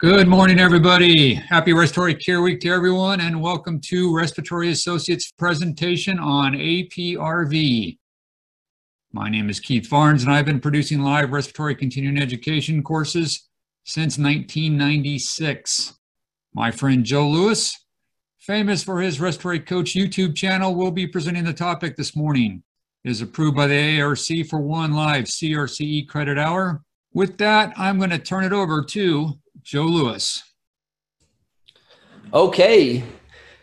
Good morning, everybody. Happy Respiratory Care Week to everyone, and welcome to Respiratory Associates presentation on APRV. My name is Keith Farnes, and I've been producing live respiratory continuing education courses since 1996. My friend Joe Lewis, famous for his Respiratory Coach YouTube channel, will be presenting the topic this morning. It is approved by the ARC for one live CRCE credit hour. With that, I'm going to turn it over to Joe Lewis. Okay.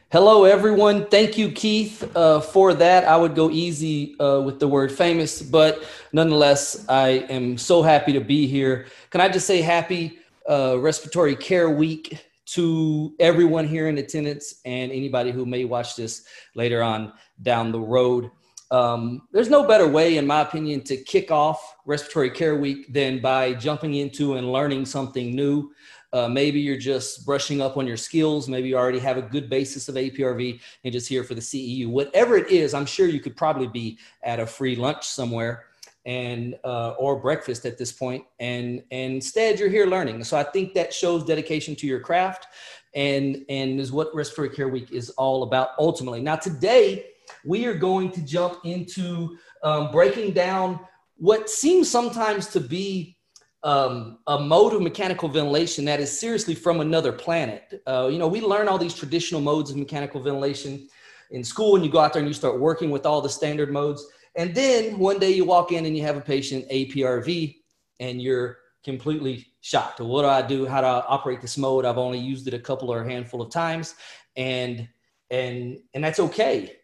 Hello, everyone. Thank you, Keith, uh, for that. I would go easy uh, with the word famous, but nonetheless, I am so happy to be here. Can I just say happy uh, Respiratory Care Week to everyone here in attendance and anybody who may watch this later on down the road? Um, there's no better way, in my opinion, to kick off Respiratory Care Week than by jumping into and learning something new. Uh, maybe you're just brushing up on your skills. Maybe you already have a good basis of APRV and just here for the CEU. Whatever it is, I'm sure you could probably be at a free lunch somewhere and uh, or breakfast at this point and, and instead you're here learning so i think that shows dedication to your craft and and is what respiratory care week is all about ultimately now today we are going to jump into um, breaking down what seems sometimes to be um, a mode of mechanical ventilation that is seriously from another planet. Uh, you know, we learn all these traditional modes of mechanical ventilation in school, and you go out there and you start working with all the standard modes. And then one day you walk in and you have a patient APRV, and you're completely shocked. What do I do? How do I operate this mode? I've only used it a couple or a handful of times, and and and that's okay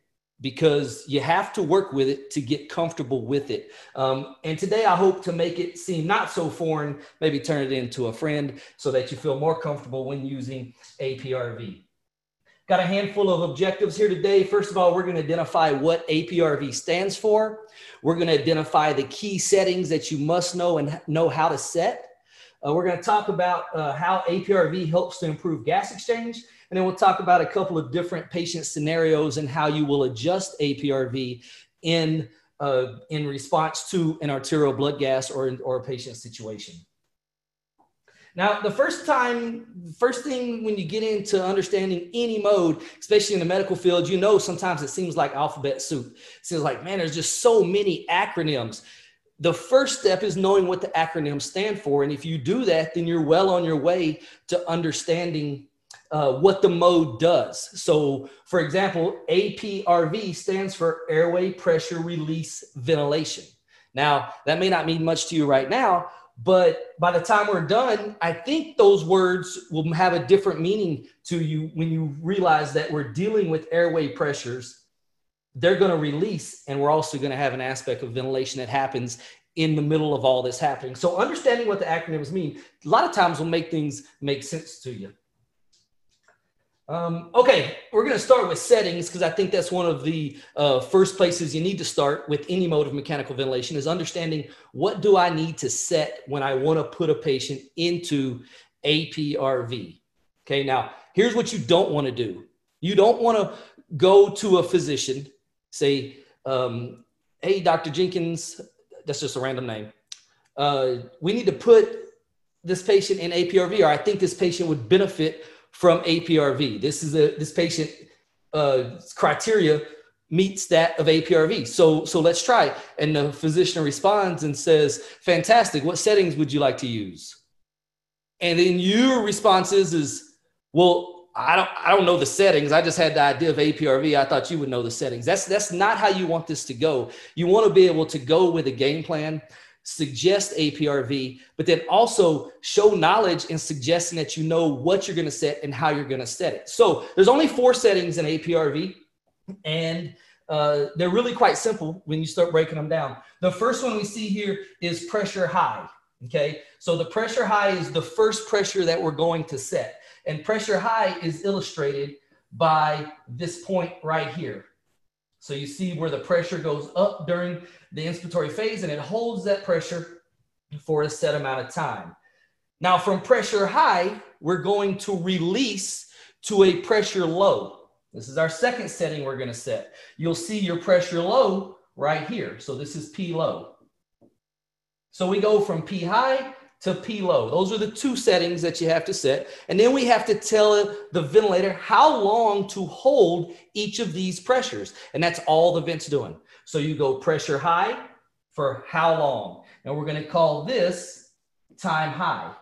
because you have to work with it to get comfortable with it. Um, and today I hope to make it seem not so foreign, maybe turn it into a friend so that you feel more comfortable when using APRV. Got a handful of objectives here today. First of all, we're going to identify what APRV stands for. We're going to identify the key settings that you must know and know how to set. Uh, we're going to talk about uh, how APRV helps to improve gas exchange. And then we'll talk about a couple of different patient scenarios and how you will adjust APRV in, uh, in response to an arterial blood gas or, or a patient situation. Now, the first time, first thing when you get into understanding any mode, especially in the medical field, you know sometimes it seems like alphabet soup. It seems like, man, there's just so many acronyms. The first step is knowing what the acronyms stand for. And if you do that, then you're well on your way to understanding uh, what the mode does. So, for example, APRV stands for airway pressure release ventilation. Now, that may not mean much to you right now, but by the time we're done, I think those words will have a different meaning to you when you realize that we're dealing with airway pressures. They're going to release, and we're also going to have an aspect of ventilation that happens in the middle of all this happening. So, understanding what the acronyms mean, a lot of times will make things make sense to you. Um, okay, we're going to start with settings because I think that's one of the uh, first places you need to start with any mode of mechanical ventilation is understanding what do I need to set when I want to put a patient into APRV. Okay, now here's what you don't want to do. You don't want to go to a physician, say, um, hey, Dr. Jenkins, that's just a random name. Uh, we need to put this patient in APRV, or I think this patient would benefit from APRV. This is a this patient uh, criteria meets that of APRV. So so let's try. And the physician responds and says, "Fantastic. What settings would you like to use?" And then your response is, is well. I don't, I don't know the settings. I just had the idea of APRV. I thought you would know the settings. That's, that's not how you want this to go. You want to be able to go with a game plan suggest APRV, but then also show knowledge in suggesting that you know what you're going to set and how you're going to set it. So there's only four settings in APRV, and uh, they're really quite simple when you start breaking them down. The first one we see here is pressure high. Okay, so the pressure high is the first pressure that we're going to set, and pressure high is illustrated by this point right here. So you see where the pressure goes up during the inspiratory phase and it holds that pressure for a set amount of time. Now from pressure high, we're going to release to a pressure low. This is our second setting we're gonna set. You'll see your pressure low right here. So this is P low. So we go from P high to P low. Those are the two settings that you have to set. And then we have to tell the ventilator how long to hold each of these pressures. And that's all the vent's doing. So you go pressure high for how long. And we're going to call this time high.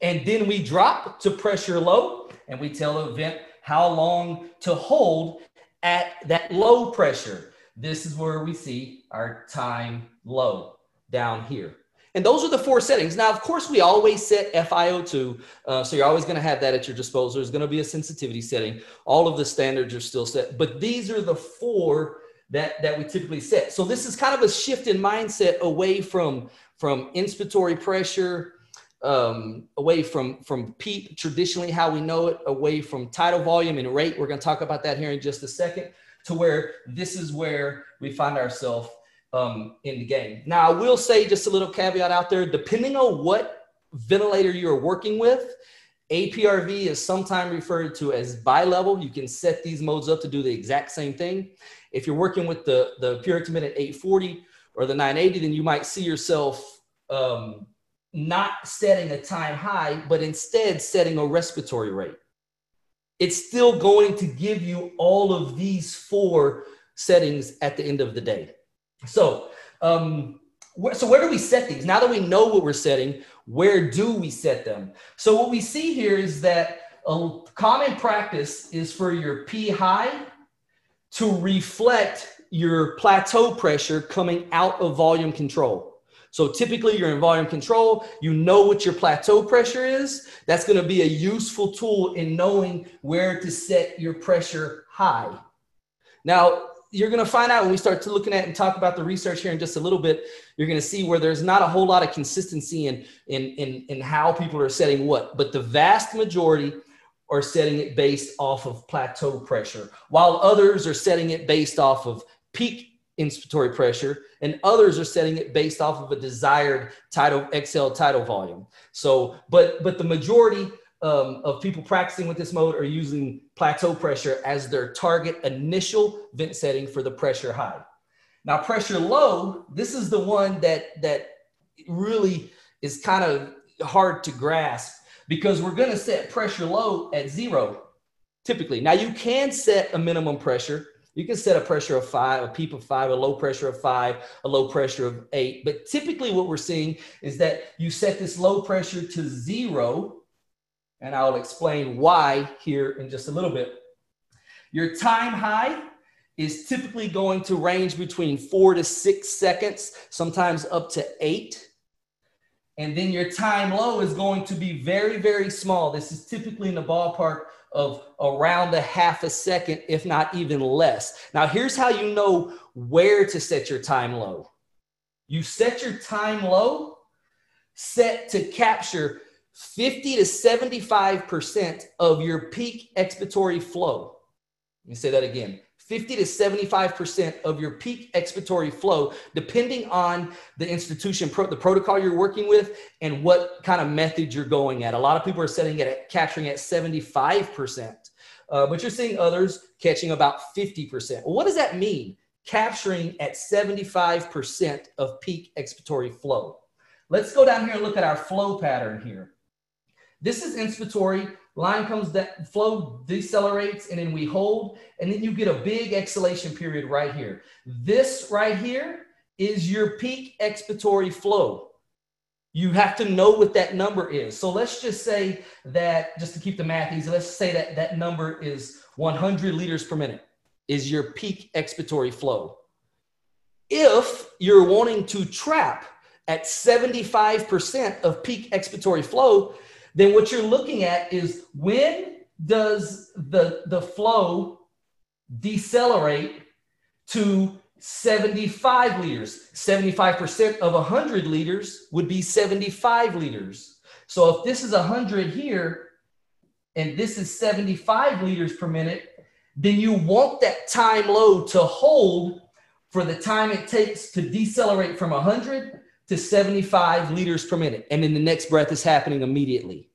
And then we drop to pressure low and we tell the vent how long to hold at that low pressure. This is where we see our time low down here. And those are the four settings. Now, of course, we always set FiO2. Uh, so you're always going to have that at your disposal. There's going to be a sensitivity setting. All of the standards are still set. But these are the four that, that we typically set. So this is kind of a shift in mindset away from, from inspiratory pressure, um, away from, from PEEP, traditionally how we know it, away from tidal volume and rate. We're going to talk about that here in just a second, to where this is where we find ourselves um, in the game. Now, I will say just a little caveat out there, depending on what ventilator you're working with, APRV is sometimes referred to as bi-level. You can set these modes up to do the exact same thing. If you're working with the, the Puritan at 840 or the 980, then you might see yourself um, not setting a time high, but instead setting a respiratory rate. It's still going to give you all of these four settings at the end of the day. So, um, wh- so where do we set these? Now that we know what we're setting, where do we set them? So what we see here is that a common practice is for your P high to reflect your plateau pressure coming out of volume control. So typically you're in volume control, you know what your plateau pressure is. That's going to be a useful tool in knowing where to set your pressure high. Now, you're going to find out when we start to looking at and talk about the research here in just a little bit, you're going to see where there's not a whole lot of consistency in, in, in, in how people are setting what, but the vast majority are setting it based off of plateau pressure, while others are setting it based off of peak inspiratory pressure, and others are setting it based off of a desired tidal exhale tidal volume. So, but but the majority um, of people practicing with this mode are using plateau pressure as their target initial vent setting for the pressure high. Now, pressure low, this is the one that that really is kind of hard to grasp because we're going to set pressure low at zero typically. Now, you can set a minimum pressure you can set a pressure of five, a PEEP of five, a low pressure of five, a low pressure of eight. But typically, what we're seeing is that you set this low pressure to zero. And I'll explain why here in just a little bit. Your time high is typically going to range between four to six seconds, sometimes up to eight. And then your time low is going to be very, very small. This is typically in the ballpark of around a half a second, if not even less. Now, here's how you know where to set your time low. You set your time low, set to capture 50 to 75% of your peak expiratory flow. Let me say that again 50 to 75% of your peak expiratory flow, depending on the institution, pro- the protocol you're working with, and what kind of method you're going at. A lot of people are setting it at capturing at 75%, uh, but you're seeing others catching about 50%. Well, what does that mean? Capturing at 75% of peak expiratory flow. Let's go down here and look at our flow pattern here. This is inspiratory. Line comes that flow decelerates and then we hold and then you get a big exhalation period right here. This right here is your peak expiratory flow. You have to know what that number is. So let's just say that just to keep the math easy let's say that that number is 100 liters per minute is your peak expiratory flow. If you're wanting to trap at 75% of peak expiratory flow then what you're looking at is when does the, the flow decelerate to 75 liters? 75% of 100 liters would be 75 liters. So if this is 100 here and this is 75 liters per minute, then you want that time low to hold for the time it takes to decelerate from 100 to 75 liters per minute. And then the next breath is happening immediately.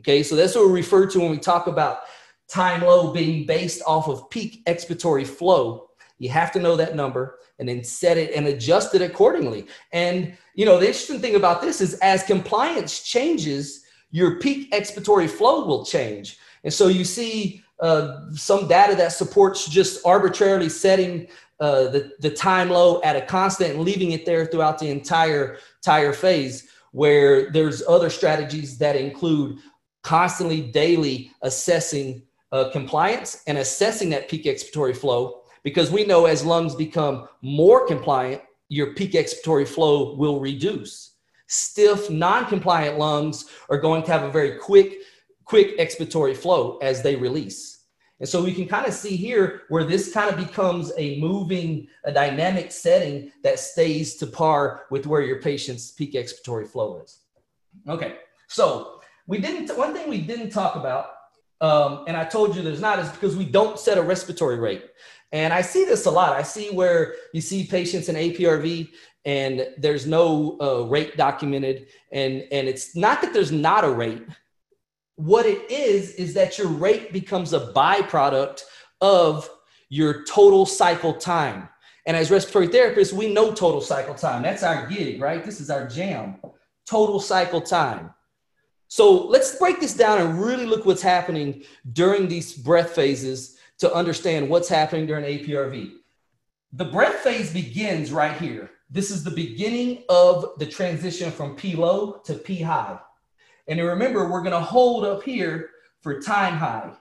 Okay, so that's what we refer to when we talk about time low being based off of peak expiratory flow. You have to know that number and then set it and adjust it accordingly. And you know, the interesting thing about this is as compliance changes, your peak expiratory flow will change. And so you see uh, some data that supports just arbitrarily setting uh, the, the time low at a constant and leaving it there throughout the entire, entire phase, where there's other strategies that include constantly daily assessing uh, compliance and assessing that peak expiratory flow because we know as lungs become more compliant, your peak expiratory flow will reduce. Stiff, non-compliant lungs are going to have a very quick, quick expiratory flow as they release. And so we can kind of see here where this kind of becomes a moving, a dynamic setting that stays to par with where your patient's peak expiratory flow is. Okay, so we didn't, one thing we didn't talk about, um, and I told you there's not, is because we don't set a respiratory rate. And I see this a lot. I see where you see patients in APRV and there's no uh, rate documented. And, and it's not that there's not a rate. What it is, is that your rate becomes a byproduct of your total cycle time. And as respiratory therapists, we know total cycle time. That's our gig, right? This is our jam. Total cycle time. So let's break this down and really look what's happening during these breath phases to understand what's happening during APRV. The breath phase begins right here. This is the beginning of the transition from P low to P high. And remember, we're going to hold up here for time high.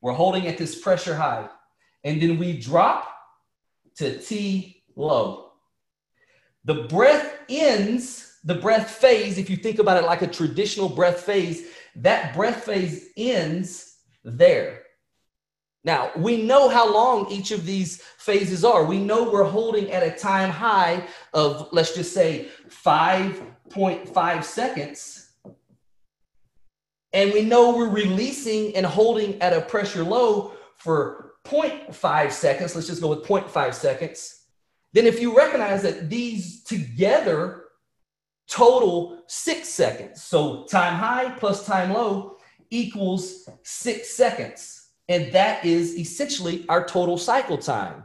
We're holding at this pressure high. And then we drop to T low. The breath ends, the breath phase, if you think about it like a traditional breath phase, that breath phase ends there. Now, we know how long each of these phases are. We know we're holding at a time high of, let's just say, 5.5 seconds. And we know we're releasing and holding at a pressure low for 0.5 seconds. Let's just go with 0.5 seconds. Then, if you recognize that these together total six seconds, so time high plus time low equals six seconds. And that is essentially our total cycle time.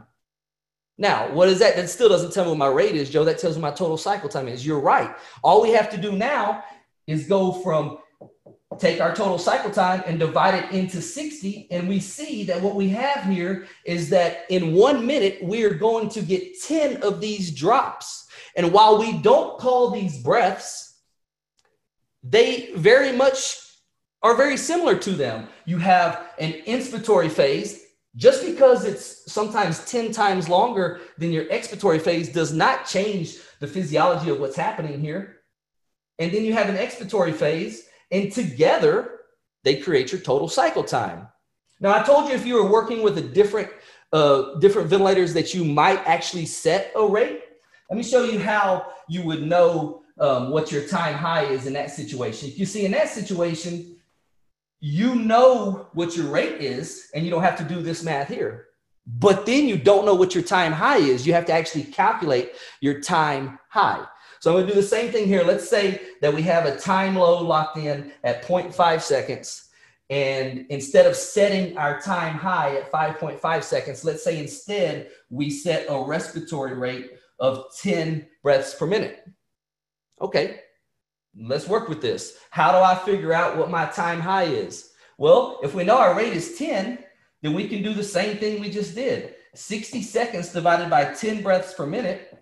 Now, what is that? That still doesn't tell me what my rate is, Joe. That tells me my total cycle time is. You're right. All we have to do now is go from take our total cycle time and divide it into 60. And we see that what we have here is that in one minute, we are going to get 10 of these drops. And while we don't call these breaths, they very much are very similar to them. You have an inspiratory phase. Just because it's sometimes 10 times longer than your expiratory phase does not change the physiology of what's happening here. And then you have an expiratory phase, and together they create your total cycle time. Now, I told you if you were working with a different uh, different ventilators that you might actually set a rate. Let me show you how you would know um, what your time high is in that situation. If you see, in that situation, you know what your rate is, and you don't have to do this math here. But then you don't know what your time high is. You have to actually calculate your time high. So I'm going to do the same thing here. Let's say that we have a time low locked in at 0.5 seconds. And instead of setting our time high at 5.5 seconds, let's say instead we set a respiratory rate of 10 breaths per minute. Okay, Let's work with this. How do I figure out what my time high is? Well, if we know our rate is 10, then we can do the same thing we just did. 60 seconds divided by 10 breaths per minute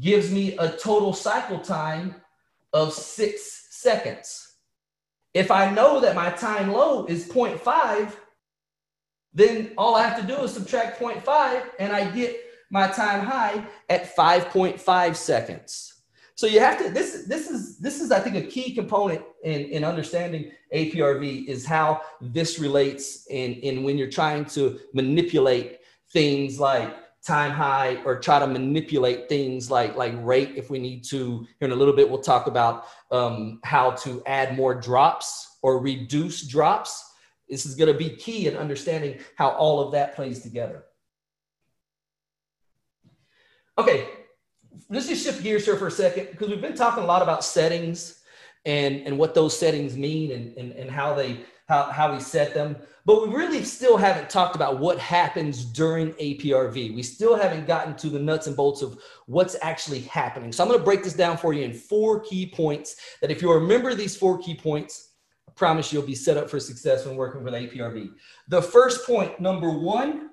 gives me a total cycle time of six seconds. If I know that my time low is 0.5, then all I have to do is subtract 0.5 and I get my time high at 5.5 seconds. So you have to this this is this is I think a key component in, in understanding APRV is how this relates in, in when you're trying to manipulate things like time high or try to manipulate things like like rate. If we need to here in a little bit we'll talk about um, how to add more drops or reduce drops. This is going to be key in understanding how all of that plays together. Okay let's just shift gears here for a second because we've been talking a lot about settings and, and what those settings mean and, and, and how they how, how we set them. But we really still haven't talked about what happens during APRV. We still haven't gotten to the nuts and bolts of what's actually happening. So I'm going to break this down for you in four key points that if you remember these four key points, I promise you'll be set up for success when working with APRV. The first point, number one,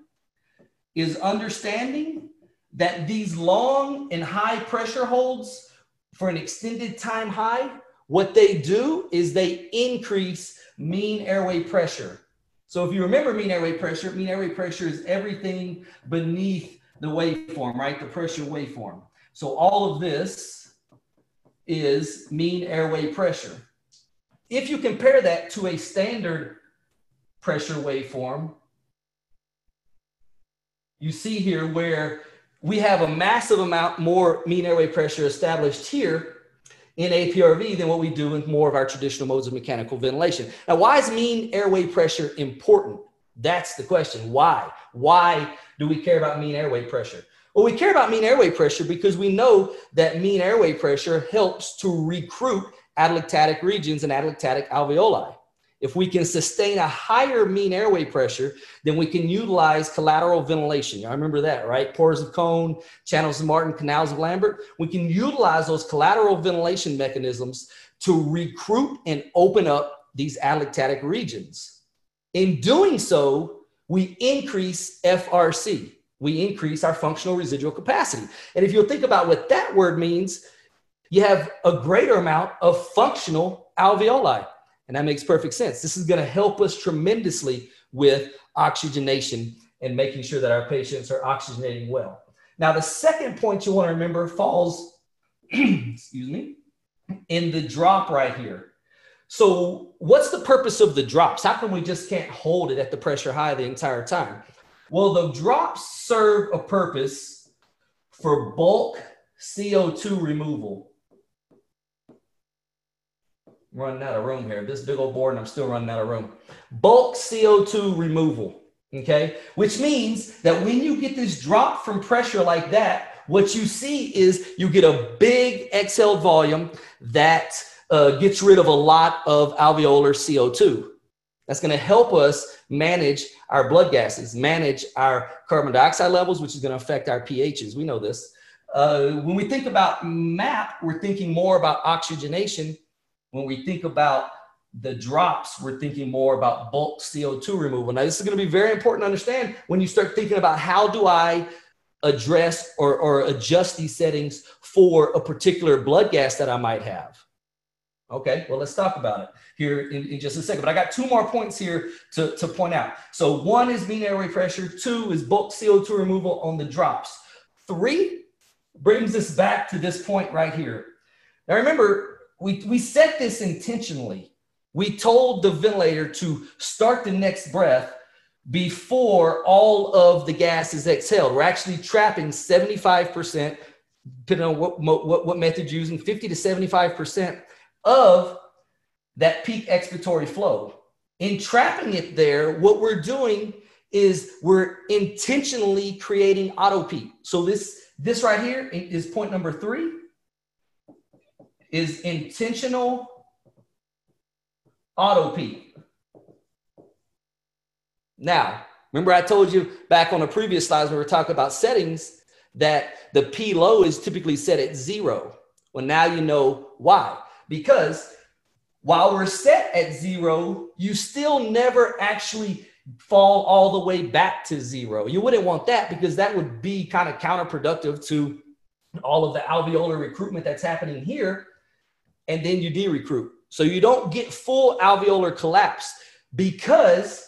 is understanding that these long and high pressure holds for an extended time high, what they do is they increase mean airway pressure. So if you remember mean airway pressure, mean airway pressure is everything beneath the waveform, right? The pressure waveform. So all of this is mean airway pressure. If you compare that to a standard pressure waveform, you see here where we have a massive amount more mean airway pressure established here in APRV than what we do in more of our traditional modes of mechanical ventilation. Now, why is mean airway pressure important? That's the question. Why? Why do we care about mean airway pressure? Well, we care about mean airway pressure because we know that mean airway pressure helps to recruit atelectatic regions and atelectatic alveoli. If we can sustain a higher mean airway pressure, then we can utilize collateral ventilation. I remember that, right? Pores of Kohn, channels of Martin, canals of Lambert. We can utilize those collateral ventilation mechanisms to recruit and open up these atelectatic regions. In doing so, we increase FRC. We increase our functional residual capacity. And if you'll think about what that word means, you have a greater amount of functional alveoli. And that makes perfect sense. This is going to help us tremendously with oxygenation and making sure that our patients are oxygenating well. Now, the second point you want to remember falls, excuse me, in the drop right here. So, what's the purpose of the drops? How come we just can't hold it at the pressure high the entire time? Well, the drops serve a purpose for bulk CO2 removal running out of room here. This big old board, and I'm still running out of room. Bulk CO2 removal, okay? Which means that when you get this drop from pressure like that, what you see is you get a big exhaled volume that uh, gets rid of a lot of alveolar CO2. That's going to help us manage our blood gases, manage our carbon dioxide levels, which is going to affect our pHs. We know this. Uh, when we think about MAP, we're thinking more about oxygenation when we think about the drops, we're thinking more about bulk CO2 removal. Now, this is going to be very important to understand when you start thinking about how do I address or, or adjust these settings for a particular blood gas that I might have. Okay, well, let's talk about it here in, in, just a second. But I got two more points here to, to point out. So, one is mean airway pressure, two is bulk CO2 removal on the drops. Three brings us back to this point right here. Now, remember, we, we set this intentionally. We told the ventilator to start the next breath before all of the gas is exhaled. We're actually trapping 75%, depending on what, what, what method you're using, 50 to 75% of that peak expiratory flow. In trapping it there, what we're doing is we're intentionally creating auto PEEP. So this, this right here is point number three is intentional auto PEEP. Now, remember I told you back on the previous slides we were talking about settings that the P low is typically set at zero. Well, now you know why. Because while we're set at zero, you still never actually fall all the way back to zero. You wouldn't want that because that would be kind of counterproductive to all of the alveolar recruitment that's happening here and then you de-recruit. So you don't get full alveolar collapse because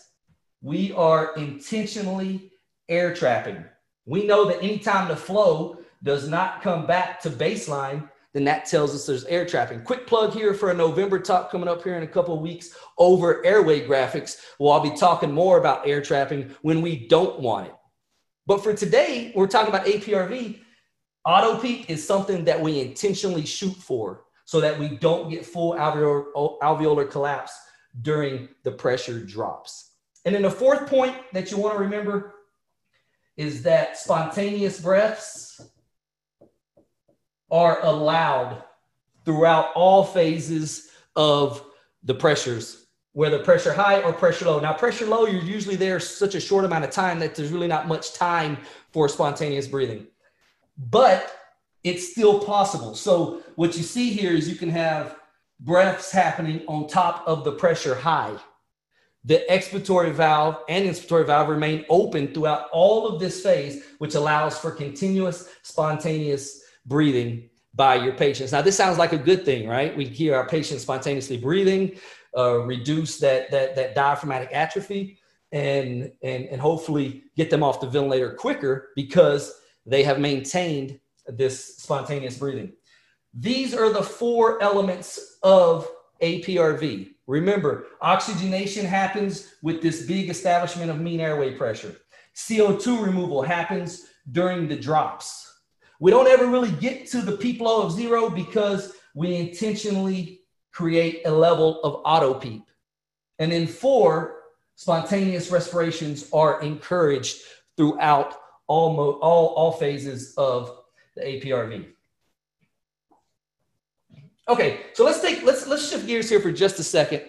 we are intentionally air trapping. We know that anytime the flow does not come back to baseline, then that tells us there's air trapping. Quick plug here for a November talk coming up here in a couple weeks over airway graphics. Well, I'll be talking more about air trapping when we don't want it. But for today, we're talking about APRV. Auto PEEP is something that we intentionally shoot for so that we don't get full alveolar, alveolar collapse during the pressure drops. And then the fourth point that you want to remember is that spontaneous breaths are allowed throughout all phases of the pressures whether pressure high or pressure low. Now, pressure low, you're usually there such a short amount of time that there's really not much time for spontaneous breathing. But it's still possible. So, what you see here is you can have breaths happening on top of the pressure high. The expiratory valve and inspiratory valve remain open throughout all of this phase, which allows for continuous spontaneous breathing by your patients. Now, this sounds like a good thing, right? We hear our patients spontaneously breathing, uh, reduce that, that, that diaphragmatic atrophy, and, and, and hopefully get them off the ventilator quicker because they have maintained this spontaneous breathing. These are the four elements of APRV. Remember, oxygenation happens with this big establishment of mean airway pressure. CO2 removal happens during the drops. We don't ever really get to the peak low of zero because we intentionally create a level of auto peep. And then four, spontaneous respirations are encouraged throughout all, all, all phases of the APRV. Okay, so let's take let's let's shift gears here for just a second,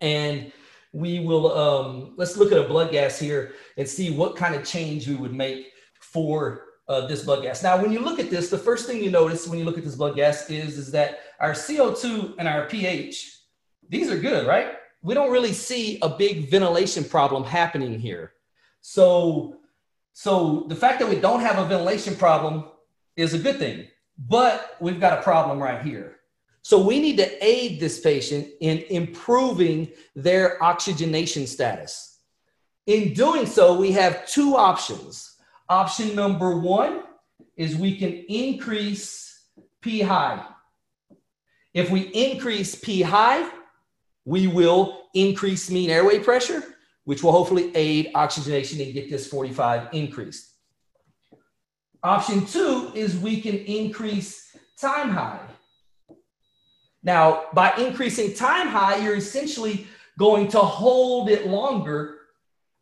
and we will um, let's look at a blood gas here and see what kind of change we would make for uh, this blood gas. Now, when you look at this, the first thing you notice when you look at this blood gas is is that our CO2 and our pH these are good, right? We don't really see a big ventilation problem happening here. So, so the fact that we don't have a ventilation problem is a good thing, but we've got a problem right here. So we need to aid this patient in improving their oxygenation status. In doing so, we have two options. Option number one is we can increase P high. If we increase P high, we will increase mean airway pressure, which will hopefully aid oxygenation and get this 45 increased. Option two is we can increase time high. Now, by increasing time high, you're essentially going to hold it longer,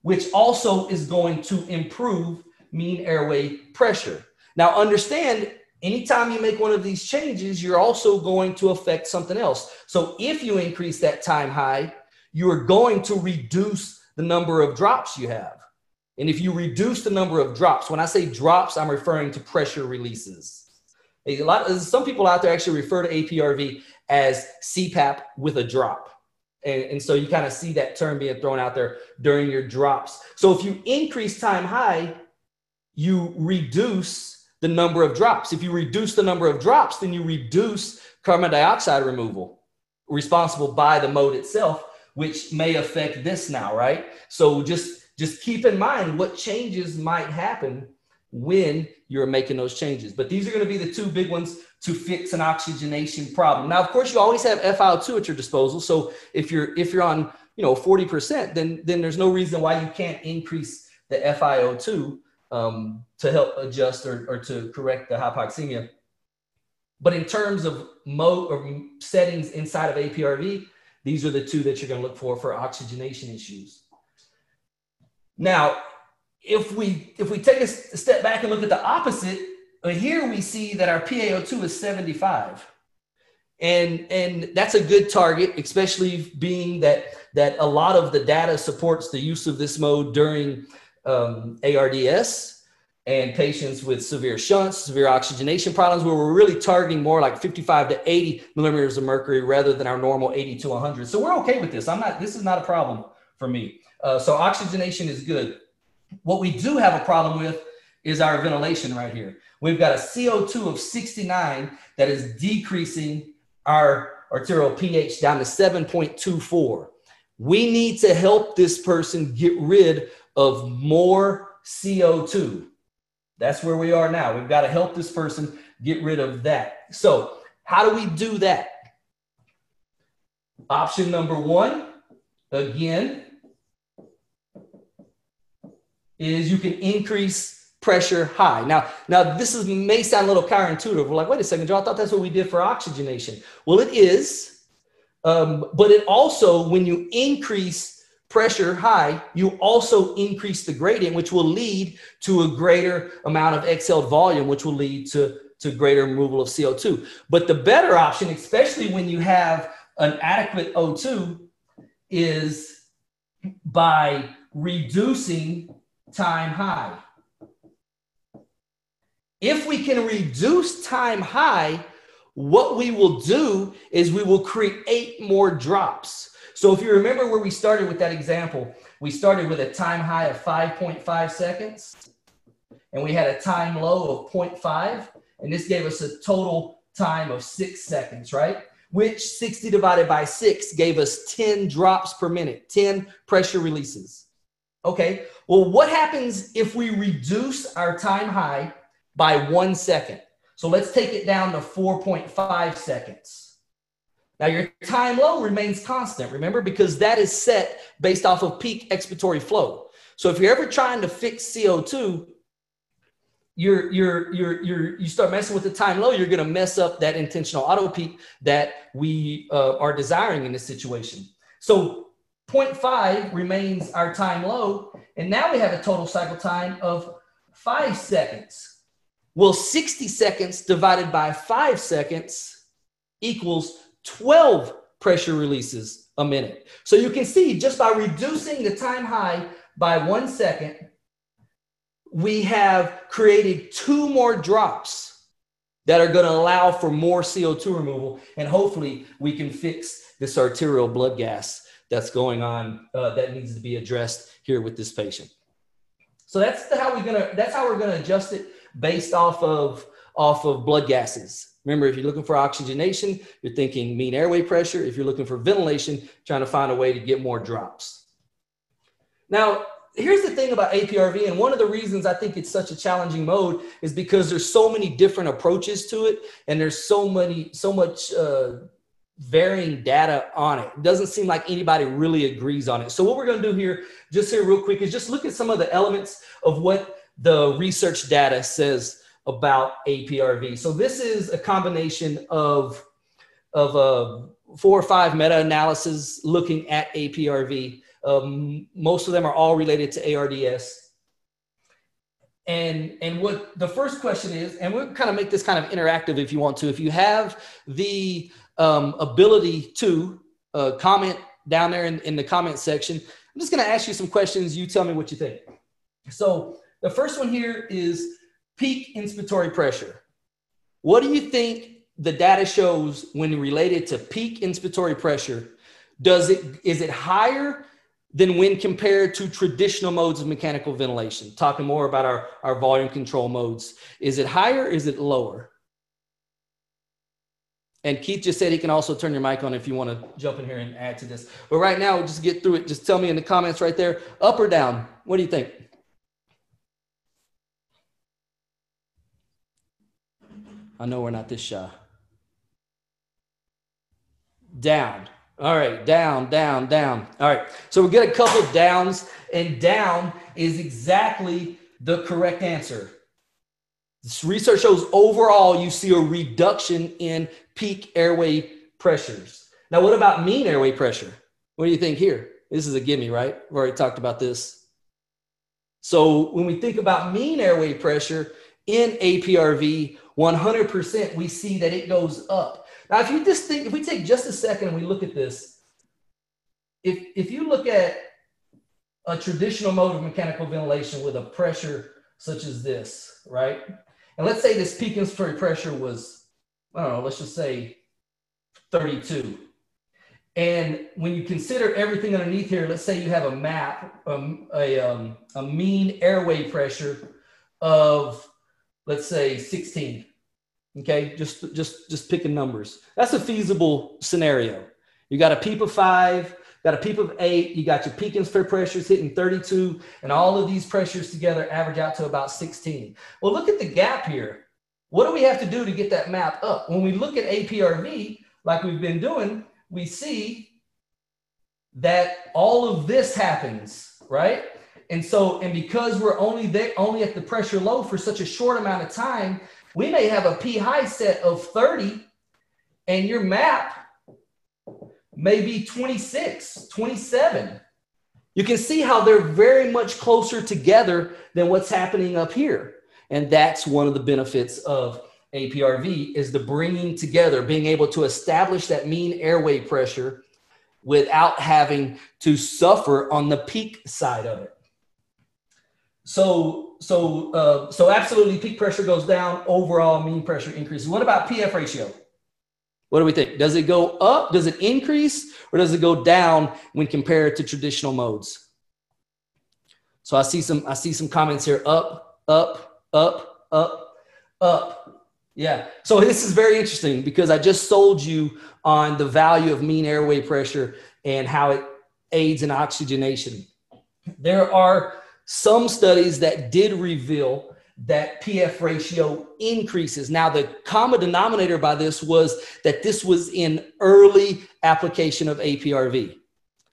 which also is going to improve mean airway pressure. Now, understand anytime you make one of these changes, you're also going to affect something else. So, if you increase that time high, you're going to reduce the number of drops you have. And if you reduce the number of drops, when I say drops, I'm referring to pressure releases. A lot, of, some people out there actually refer to APRV as CPAP with a drop. And, and so you kind of see that term being thrown out there during your drops. So if you increase time high, you reduce the number of drops. If you reduce the number of drops, then you reduce carbon dioxide removal responsible by the mode itself, which may affect this now, right? So just just keep in mind what changes might happen when you're making those changes. But these are going to be the two big ones to fix an oxygenation problem. Now, of course, you always have FiO2 at your disposal. So if you're if you're on you know 40%, then then there's no reason why you can't increase the FiO2 um, to help adjust or, or to correct the hypoxemia. But in terms of mode or settings inside of APRV, these are the two that you're going to look for for oxygenation issues. Now, if we if we take a step back and look at the opposite, here we see that our PaO2 is 75. And, and that's a good target, especially being that, that a lot of the data supports the use of this mode during um, ARDS and patients with severe shunts, severe oxygenation problems, where we're really targeting more like 55 to 80 millimeters of mercury rather than our normal 80 to 100. So we're okay with this. I'm not, this is not a problem for me. Uh, so oxygenation is good. What we do have a problem with is our ventilation right here. We've got a CO2 of 69 that is decreasing our arterial pH down to 7.24. We need to help this person get rid of more CO2. That's where we are now. We've got to help this person get rid of that. So, how do we do that? Option number one, again, is you can increase pressure high. Now, now this is may sound a little counterintuitive. We're like, wait a second, Joe, I thought that's what we did for oxygenation. Well, it is, um, but it also, when you increase pressure high, you also increase the gradient, which will lead to a greater amount of exhaled volume, which will lead to, to greater removal of CO2. But the better option, especially when you have an adequate O2, is by reducing time high. If we can reduce time high, what we will do is we will create more drops. So if you remember where we started with that example, we started with a time high of 5.5 seconds and we had a time low of 0.5 and this gave us a total time of six seconds, right? Which 60 divided by six gave us 10 drops per minute, 10 pressure releases. Okay, well, what happens if we reduce our time high by one second? So let's take it down to 4.5 seconds. Now your time low remains constant, remember, because that is set based off of peak expiratory flow. So if you're ever trying to fix CO2, you're you're you're you're you start messing with the time low, you're going to mess up that intentional auto PEEP that we uh, are desiring in this situation. So 0.5 remains our time low, and now we have a total cycle time of five seconds. Well, 60 seconds divided by five seconds equals 12 pressure releases a minute. So you can see just by reducing the time high by one second, we have created two more drops that are going to allow for more CO2 removal. And hopefully we can fix this arterial blood gas that's going on uh, that needs to be addressed here with this patient. So that's how we're gonna that's how we're gonna adjust it based off of off of blood gases. Remember, if you're looking for oxygenation, you're thinking mean airway pressure. If you're looking for ventilation, trying to find a way to get more drops. Now, here's the thing about APRV, and one of the reasons I think it's such a challenging mode is because there's so many different approaches to it, and there's so many, so much uh, varying data on it. It doesn't seem like anybody really agrees on it. So what we're going to do here, just here real quick, is just look at some of the elements of what the research data says about APRV. So this is a combination of of uh, four or five meta-analyses looking at APRV. Um, most of them are all related to ARDS. And, and what the first question is, and we'll kind of make this kind of interactive if you want to. If you have the um, ability to uh, comment down there in, in the comment section, I'm just going to ask you some questions. You tell me what you think. So the first one here is peak inspiratory pressure. What do you think the data shows when related to peak inspiratory pressure? Does it is it higher than when compared to traditional modes of mechanical ventilation. Talking more about our, our volume control modes. Is it higher? Is it lower? And Keith just said he can also turn your mic on if you want to jump in here and add to this. But right now, just get through it. Just tell me in the comments right there, up or down. What do you think? I know we're not this shy. Down. All right, down, down, down. All right, so we get a couple downs, and down is exactly the correct answer. This research shows overall you see a reduction in peak airway pressures. Now, what about mean airway pressure? What do you think here? This is a gimme, right? We've already talked about this. So when we think about mean airway pressure in APRV, 100% we see that it goes up. Now, if you just think, if we take just a second and we look at this, if, if you look at a traditional mode of mechanical ventilation with a pressure such as this, right? And let's say this peak inspiratory pressure was, I don't know, let's just say 32. And when you consider everything underneath here, let's say you have a map, um, a, um, a mean airway pressure of, let's say 16. Okay, just just just picking numbers. That's a feasible scenario. You got a peep of five, got a peep of eight, you got your peak inspiratory pressures hitting 32, and all of these pressures together average out to about 16. Well, look at the gap here. What do we have to do to get that map up? When we look at APRV, like we've been doing, we see that all of this happens, right? And so, and because we're only there, only at the pressure low for such a short amount of time, we may have a P high set of 30 and your map may be 26, 27. You can see how they're very much closer together than what's happening up here. And that's one of the benefits of APRV is the bringing together, being able to establish that mean airway pressure without having to suffer on the peak side of it. So, so, uh, so absolutely peak pressure goes down, overall mean pressure increases. What about PF ratio? What do we think? Does it go up? Does it increase? Or does it go down when compared to traditional modes? So I see some, I see some comments here, up, up, up, up, up. Yeah. So this is very interesting because I just sold you on the value of mean airway pressure and how it aids in oxygenation. There are some studies that did reveal that PF ratio increases. Now, the common denominator by this was that this was in early application of APRV.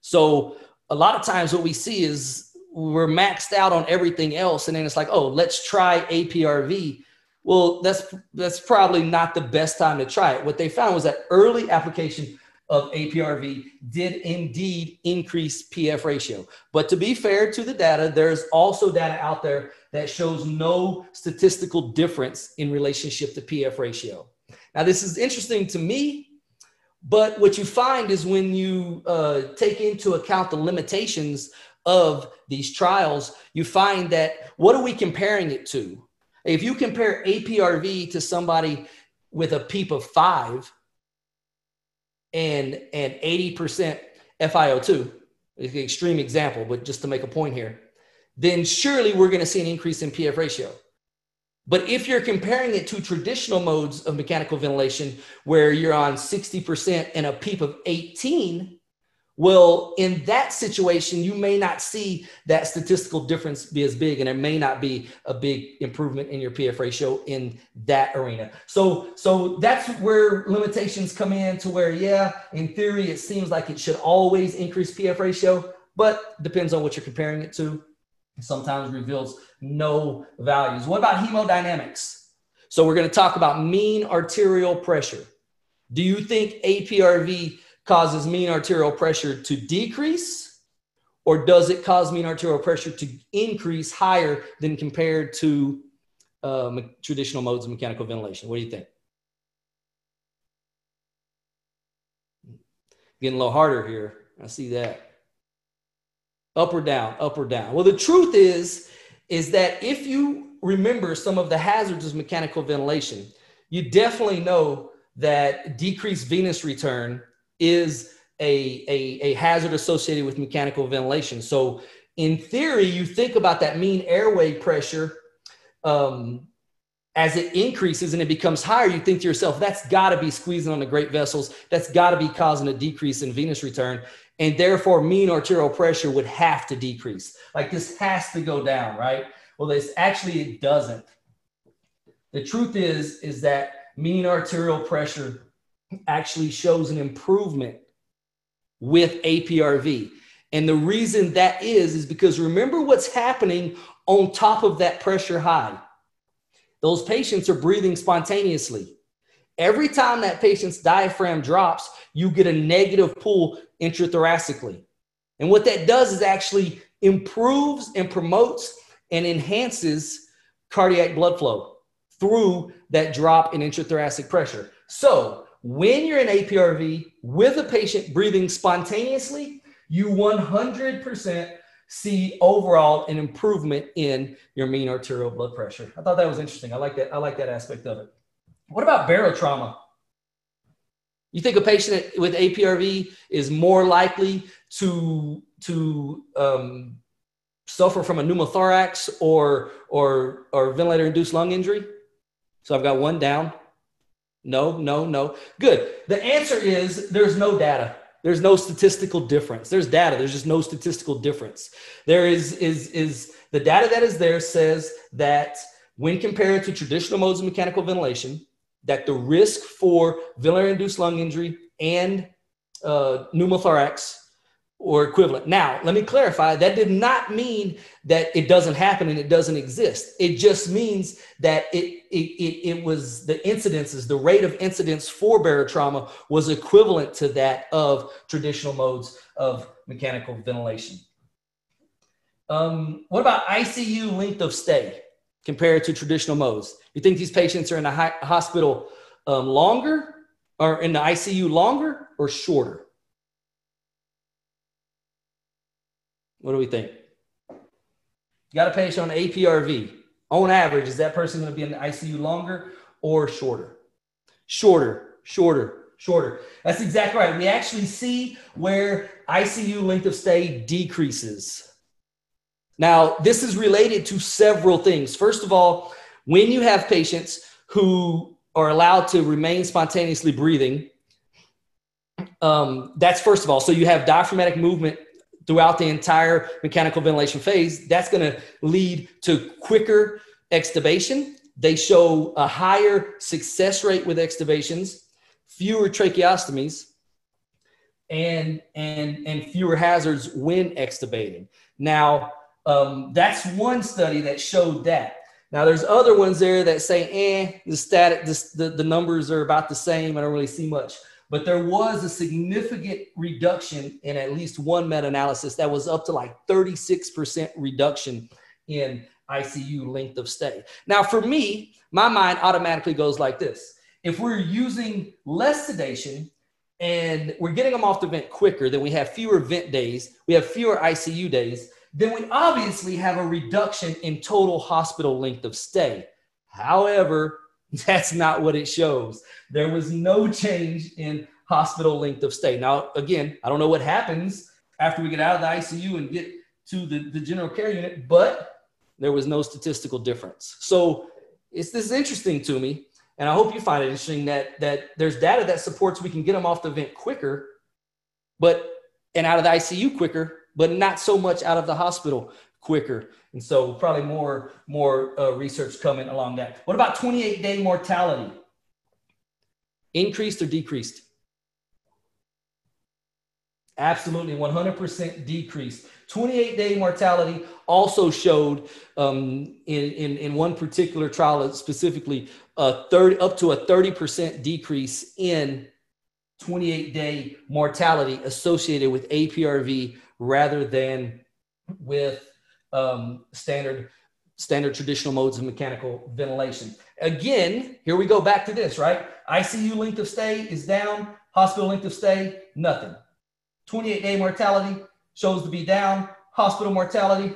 So, a lot of times what we see is we're maxed out on everything else, and then it's like, oh, let's try APRV. Well, that's that's probably not the best time to try it. What they found was that early application of APRV did indeed increase PF ratio. But to be fair to the data, there's also data out there that shows no statistical difference in relationship to PF ratio. Now, this is interesting to me, but what you find is when you uh, take into account the limitations of these trials, you find that what are we comparing it to? If you compare APRV to somebody with a PEEP of five, and and 80% FiO2, an extreme example, but just to make a point here, then surely we're going to see an increase in PF ratio. But if you're comparing it to traditional modes of mechanical ventilation, where you're on 60% and a PEEP of 18, well, in that situation, you may not see that statistical difference be as big, and there may not be a big improvement in your PF ratio in that arena. So, so that's where limitations come in to where, yeah, in theory, it seems like it should always increase PF ratio, but depends on what you're comparing it to. Sometimes reveals no values. What about hemodynamics? So we're going to talk about mean arterial pressure. Do you think APRV causes mean arterial pressure to decrease or does it cause mean arterial pressure to increase higher than compared to uh, traditional modes of mechanical ventilation? What do you think? Getting a little harder here. I see that. Up or down, up or down. Well, the truth is, is that if you remember some of the hazards of mechanical ventilation, you definitely know that decreased venous return is a, a, a hazard associated with mechanical ventilation. So, in theory, you think about that mean airway pressure um, as it increases and it becomes higher, you think to yourself, that's got to be squeezing on the great vessels. That's got to be causing a decrease in venous return. And therefore, mean arterial pressure would have to decrease. Like this has to go down, right? Well, this actually it doesn't. The truth is, is that mean arterial pressure actually shows an improvement with APRV. And the reason that is, is because remember what's happening on top of that pressure high. Those patients are breathing spontaneously. Every time that patient's diaphragm drops, you get a negative pull intrathoracically. And what that does is actually improves and promotes and enhances cardiac blood flow through that drop in intrathoracic pressure. So when you're in APRV with a patient breathing spontaneously, you 100% see overall an improvement in your mean arterial blood pressure. I thought that was interesting. I like that. I like that aspect of it. What about barotrauma? You think a patient with APRV is more likely to to um, suffer from a pneumothorax or or or ventilator induced lung injury? So I've got one down. No, no, no. Good. The answer is there's no data. There's no statistical difference. There's data. There's just no statistical difference. There is is is the data that is there says that when compared to traditional modes of mechanical ventilation, that the risk for ventilator induced lung injury and uh, pneumothorax or equivalent. Now, let me clarify that did not mean that it doesn't happen and it doesn't exist. It just means that it, it, it, it was the incidences, the rate of incidence for barotrauma was equivalent to that of traditional modes of mechanical ventilation. Um, what about ICU length of stay compared to traditional modes? You think these patients are in the hospital um, longer or in the ICU longer or shorter? What do we think? You got a patient on APRV. On average, is that person going to be in the ICU longer or shorter? Shorter, shorter, shorter. That's exactly right. We actually see where ICU length of stay decreases. Now, this is related to several things. First of all, when you have patients who are allowed to remain spontaneously breathing, um, that's first of all. So you have diaphragmatic movement throughout the entire mechanical ventilation phase. That's going to lead to quicker extubation. They show a higher success rate with extubations, fewer tracheostomies, and and and fewer hazards when extubating. Now, um, that's one study that showed that. Now, there's other ones there that say, eh, the static, the, the, the numbers are about the same. I don't really see much. But there was a significant reduction in at least one meta analysis that was up to like 36% reduction in ICU length of stay. Now, for me, my mind automatically goes like this if we're using less sedation and we're getting them off the vent quicker, then we have fewer vent days, we have fewer ICU days, then we obviously have a reduction in total hospital length of stay. However, that's not what it shows. There was no change in hospital length of stay. Now, again, I don't know what happens after we get out of the ICU and get to the, the general care unit, but there was no statistical difference. So it's this is interesting to me, and I hope you find it interesting that that there's data that supports we can get them off the vent quicker, but and out of the ICU quicker, but not so much out of the hospital quicker. And so probably more more uh, research coming along that. What about 28 day mortality? Increased or decreased? Absolutely, 100% decreased. 28 day mortality also showed um, in, in, in one particular trial specifically a 30, up to a 30% decrease in 28 day mortality associated with APRV rather than with um, standard standard traditional modes of mechanical ventilation. Again, here we go back to this, right? ICU length of stay is down, hospital length of stay, nothing. 28 day mortality shows to be down, hospital mortality,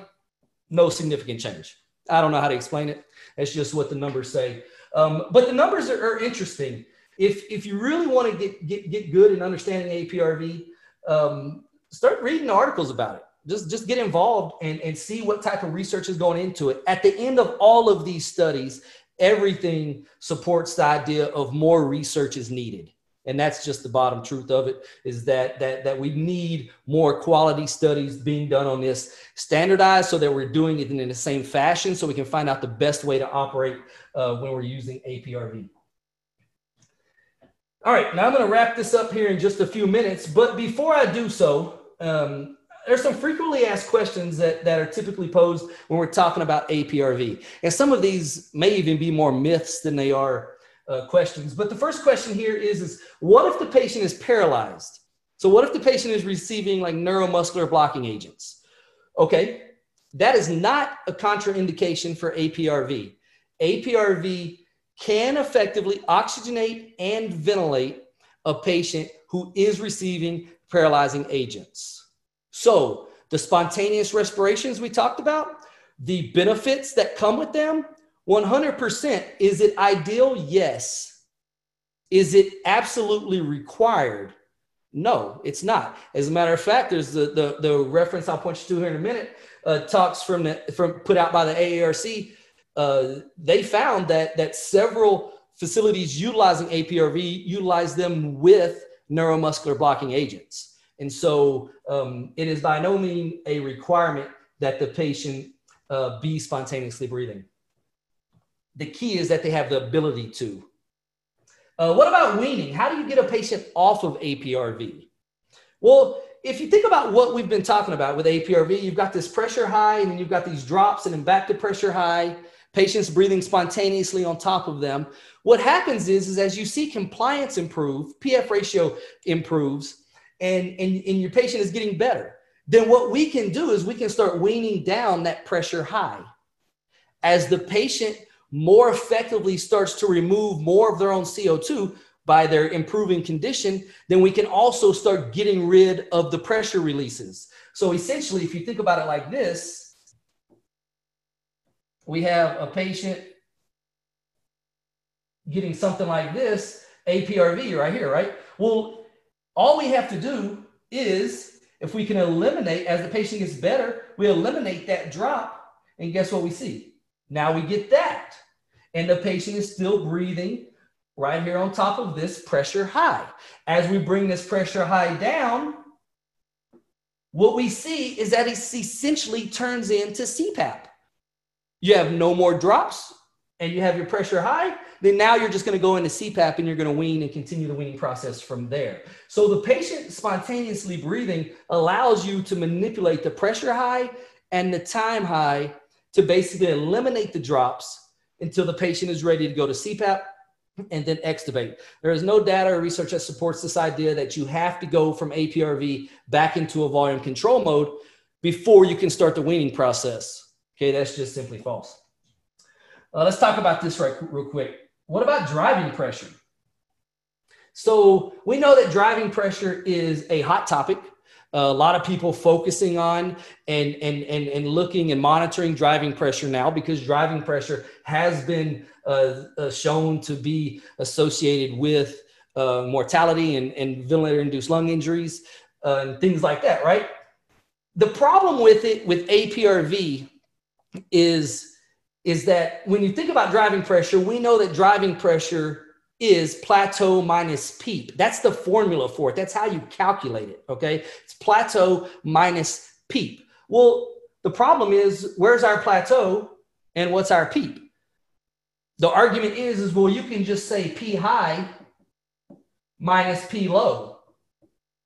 no significant change. I don't know how to explain it. It's just what the numbers say. Um, but the numbers are, are, interesting. If, if you really want to get, get, get good in understanding APRV, um, start reading articles about it. Just, just get involved and, and see what type of research is going into it. At the end of all of these studies, everything supports the idea of more research is needed and that's just the bottom truth of it is that that that we need more quality studies being done on this standardized so that we're doing it in the same fashion so we can find out the best way to operate uh, when we're using aprv all right, now I'm going to wrap this up here in just a few minutes. But before I do so, um, there's some frequently asked questions that, that are typically posed when we're talking about APRV. And some of these may even be more myths than they are uh, questions. But the first question here is, is what if the patient is paralyzed? So what if the patient is receiving like neuromuscular blocking agents? Okay, that is not a contraindication for APRV. APRV can effectively oxygenate and ventilate a patient who is receiving paralyzing agents. So, the spontaneous respirations we talked about, the benefits that come with them, 100%. Is it ideal? Yes. Is it absolutely required? No, it's not. As a matter of fact, there's the, the, the reference I'll point you to here in a minute, uh, talks from the, from put out by the AARC uh, they found that that several facilities utilizing APRV utilize them with neuromuscular blocking agents. And so um, it is by no means a requirement that the patient uh, be spontaneously breathing. The key is that they have the ability to. Uh, what about weaning? How do you get a patient off of APRV? Well, if you think about what we've been talking about with APRV, you've got this pressure high and then you've got these drops and then back to pressure high patients breathing spontaneously on top of them. What happens is, is as you see compliance improve, PF ratio improves, and, and, and your patient is getting better, then what we can do is we can start weaning down that pressure high. As the patient more effectively starts to remove more of their own CO2, by their improving condition, then we can also start getting rid of the pressure releases. So essentially, if you think about it like this, we have a patient getting something like this, APRV right here, right? Well, all we have to do is if we can eliminate, as the patient gets better, we eliminate that drop, and guess what we see? Now we get that. And the patient is still breathing right here on top of this pressure high. As we bring this pressure high down, what we see is that it essentially turns into CPAP. You have no more drops and you have your pressure high, then now you're just going to go into CPAP and you're going to wean and continue the weaning process from there. So the patient spontaneously breathing allows you to manipulate the pressure high and the time high to basically eliminate the drops until the patient is ready to go to CPAP and then extubate. There is no data or research that supports this idea that you have to go from APRV back into a volume control mode before you can start the weaning process. Okay, that's just simply false. Uh, let's talk about this right real quick. What about driving pressure? So we know that driving pressure is a hot topic. a lot of people focusing on and, and, and, and looking and monitoring driving pressure now because driving pressure has been uh, uh, shown to be associated with uh, mortality and, and ventilator induced lung injuries uh, and things like that, right? The problem with it, with APRV, is, is that when you think about driving pressure, we know that driving pressure is plateau minus PEEP. That's the formula for it. That's how you calculate it. Okay. It's plateau minus PEEP. Well, the problem is where's our plateau and what's our PEEP? The argument is, is well, you can just say P high minus P low.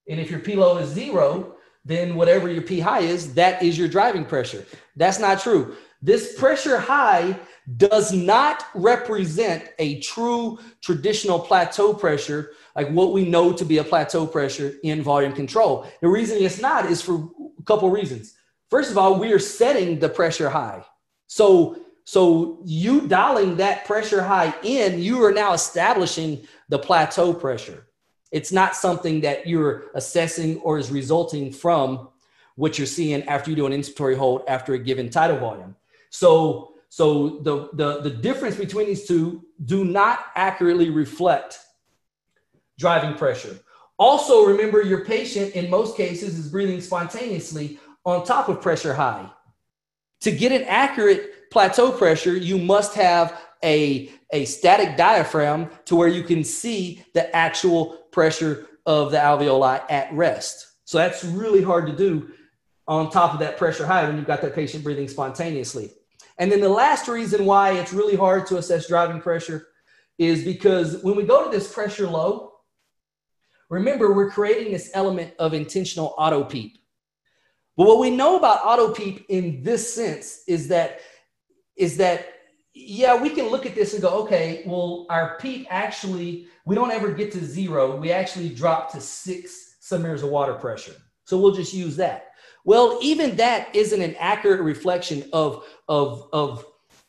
And if your P low is zero, then whatever your P high is, that is your driving pressure. That's not true. This pressure high does not represent a true traditional plateau pressure, like what we know to be a plateau pressure in volume control. The reason it's not is for a couple reasons. First of all, we are setting the pressure high. So so you dialing that pressure high in, you are now establishing the plateau pressure. It's not something that you're assessing or is resulting from what you're seeing after you do an inspiratory hold after a given tidal volume. So, so the, the, the difference between these two do not accurately reflect driving pressure. Also, remember your patient in most cases is breathing spontaneously on top of pressure high. To get an accurate plateau pressure, you must have a, a static diaphragm to where you can see the actual pressure of the alveoli at rest. So that's really hard to do on top of that pressure high when you've got that patient breathing spontaneously. And then the last reason why it's really hard to assess driving pressure is because when we go to this pressure low, remember we're creating this element of intentional auto PEEP. But what we know about auto PEEP in this sense is that is that yeah, we can look at this and go, okay, well, our peak actually, we don't ever get to zero. We actually drop to six of water pressure. So we'll just use that. Well, even that isn't an accurate reflection of, of, of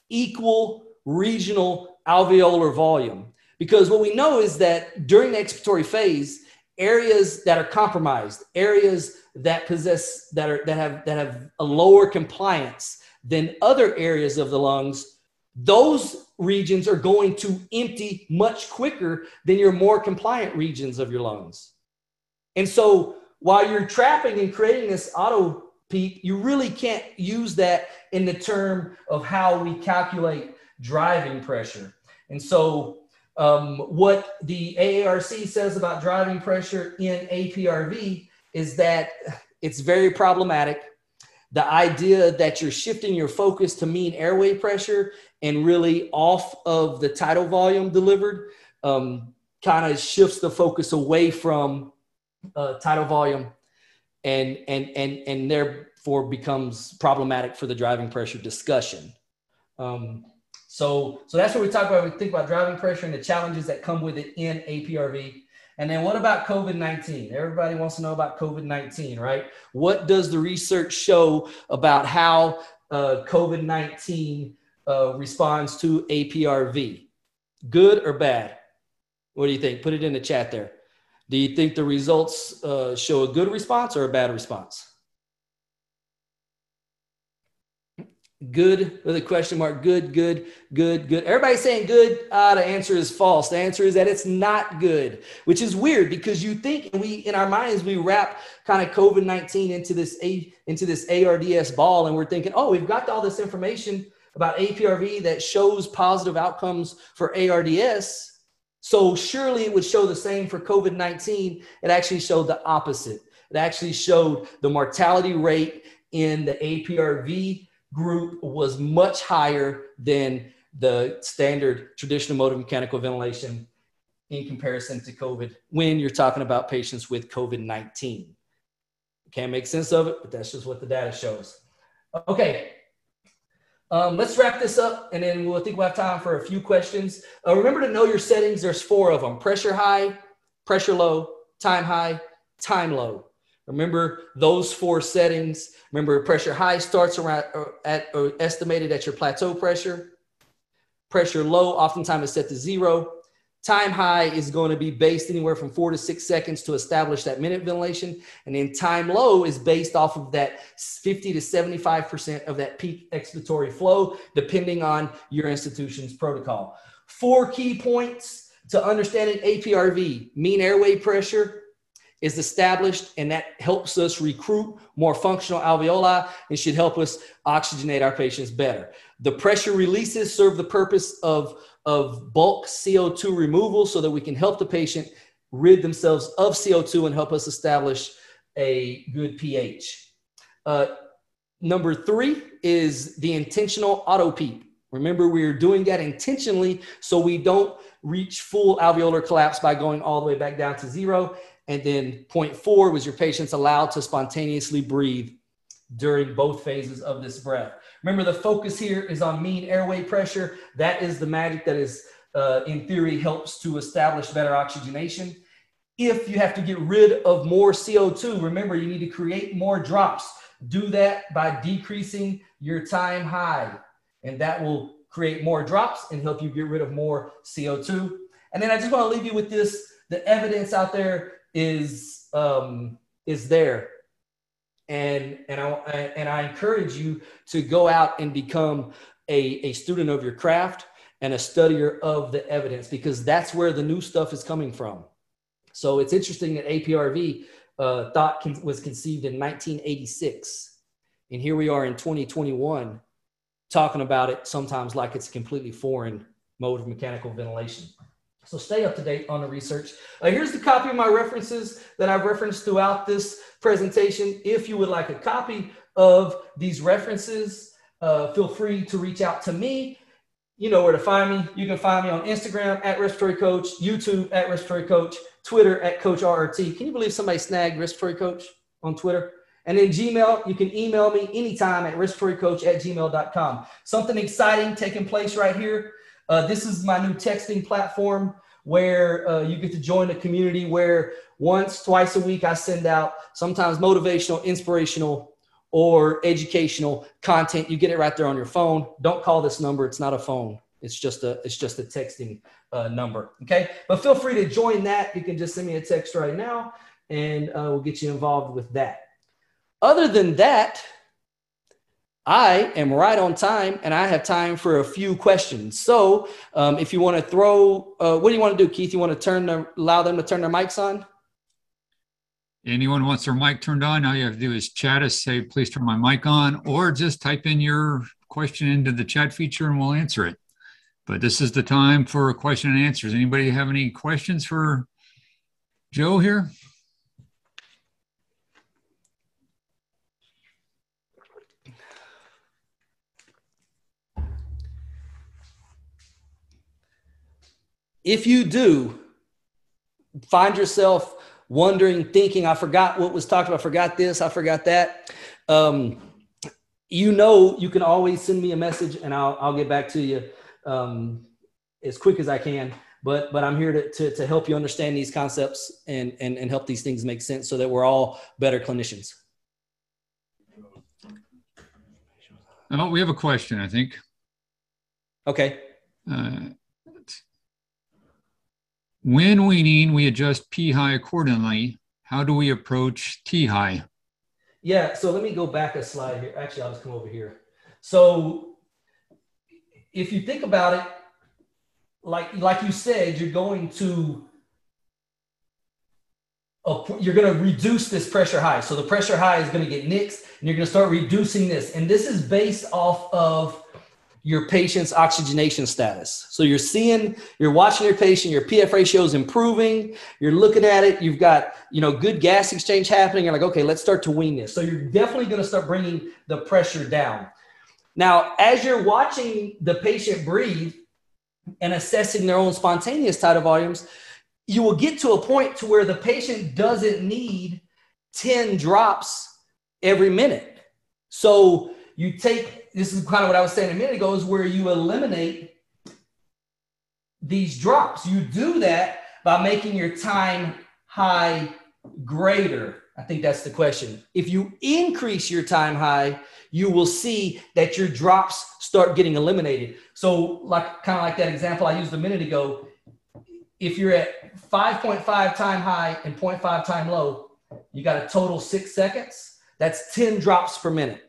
equal regional alveolar volume. Because what we know is that during the expiratory phase, areas that are compromised, areas that possess that are that have that have a lower compliance than other areas of the lungs, those regions are going to empty much quicker than your more compliant regions of your lungs. And so while you're trapping and creating this auto PEEP, you really can't use that in the term of how we calculate driving pressure. And so um, what the AARC says about driving pressure in APRV is that it's very problematic the idea that you're shifting your focus to mean airway pressure and really off of the tidal volume delivered um, kind of shifts the focus away from uh, tidal volume and and and and therefore becomes problematic for the driving pressure discussion um, so so that's what we talk about we think about driving pressure and the challenges that come with it in aprv and then what about COVID 19? Everybody wants to know about COVID 19, right? What does the research show about how uh, COVID 19 uh, responds to APRV? Good or bad? What do you think? Put it in the chat there. Do you think the results uh, show a good response or a bad response? Good with a question mark. Good, good, good, good. Everybody's saying good. Ah, the answer is false. The answer is that it's not good, which is weird because you think we in our minds we wrap kind of COVID nineteen into this a into this ARDS ball, and we're thinking, oh, we've got all this information about APRV that shows positive outcomes for ARDS. So surely it would show the same for COVID 19. It actually showed the opposite. It actually showed the mortality rate in the APRV group was much higher than the standard traditional mode of mechanical ventilation in comparison to COVID when you're talking about patients with COVID 19. Can't make sense of it, but that's just what the data shows. Okay, um, let's wrap this up and then we'll think we'll have time for a few questions. Uh, remember to know your settings. There's four of them pressure high, pressure low, time high, time low. Remember those four settings. Remember, pressure high starts around uh, at or estimated at your plateau pressure. Pressure low oftentimes is set to zero. Time high is going to be based anywhere from four to six seconds to establish that minute ventilation. And then time low is based off of that 50 to 75% of that peak expiratory flow, depending on your institution's protocol. Four key points to understanding APRV mean airway pressure, is established and that helps us recruit more functional alveoli and should help us oxygenate our patients better. The pressure releases serve the purpose of, of bulk CO2 removal so that we can help the patient rid themselves of CO2 and help us establish a good pH. Uh, number three is the intentional auto PEEP. Remember, we are doing that intentionally so we don't reach full alveolar collapse by going all the way back down to zero. And then point four was your patients allowed to spontaneously breathe during both phases of this breath. Remember, the focus here is on mean airway pressure. That is the magic that is, uh, in theory, helps to establish better oxygenation. If you have to get rid of more CO2, remember, you need to create more drops. Do that by decreasing your time high, and that will create more drops and help you get rid of more CO2. And then I just want to leave you with this the evidence out there is um, is there and and I and I encourage you to go out and become a, a student of your craft and a studier of the evidence because that's where the new stuff is coming from. So it's interesting that APRV uh, thought con- was conceived in 1986, and here we are in 2021 talking about it sometimes like it's a completely foreign mode of mechanical ventilation. So stay up to date on the research. Uh, here's the copy of my references that I've referenced throughout this presentation. If you would like a copy of these references, uh, feel free to reach out to me. You know where to find me. You can find me on Instagram at Respiratory Coach, YouTube at Respiratory Coach, Twitter at Coach RRT. Can you believe somebody snagged Respiratory Coach on Twitter? And then Gmail, you can email me anytime at respiratorycoach at gmail.com. Something exciting taking place right here. Uh, this is my new texting platform where uh, you get to join a community where once, twice a week, I send out sometimes motivational, inspirational, or educational content. You get it right there on your phone. Don't call this number; it's not a phone. It's just a it's just a texting uh, number. Okay, but feel free to join that. You can just send me a text right now, and uh, we'll get you involved with that. Other than that, I am right on time and I have time for a few questions. So um, if you want to throw, uh, what do you want to do, Keith? You want to turn the, allow them to turn their mics on? Anyone wants their mic turned on, all you have to do is chat us, say, please turn my mic on, or just type in your question into the chat feature and we'll answer it. But this is the time for a question and answers. Anybody have any questions for Joe here? If you do find yourself wondering, thinking, I forgot what was talked about, I forgot this, I forgot that, um, you know, you can always send me a message and I'll, I'll get back to you um, as quick as I can. But, but I'm here to, to, to help you understand these concepts and, and, and help these things make sense so that we're all better clinicians. Oh, we have a question, I think. Okay. Uh, When weaning, we adjust P high accordingly. How do we approach T high? Yeah, so let me go back a slide here. Actually, I'll just come over here. So if you think about it, like like you said, you're going to you're going to reduce this pressure high. So the pressure high is going to get nixed, and you're going to start reducing this. And this is based off of your patient's oxygenation status. So you're seeing, you're watching your patient, your PF ratio is improving. You're looking at it. You've got, you know, good gas exchange happening. You're like, okay, let's start to wean this. So you're definitely going to start bringing the pressure down. Now, as you're watching the patient breathe and assessing their own spontaneous tidal volumes, you will get to a point to where the patient doesn't need 10 drops every minute. So you take this is kind of what I was saying a minute ago is where you eliminate these drops. You do that by making your time high greater. I think that's the question. If you increase your time high, you will see that your drops start getting eliminated. So, like kind of like that example I used a minute ago, if you're at 5.5 time high and 0.5 time low, you got a total six seconds. That's 10 drops per minute.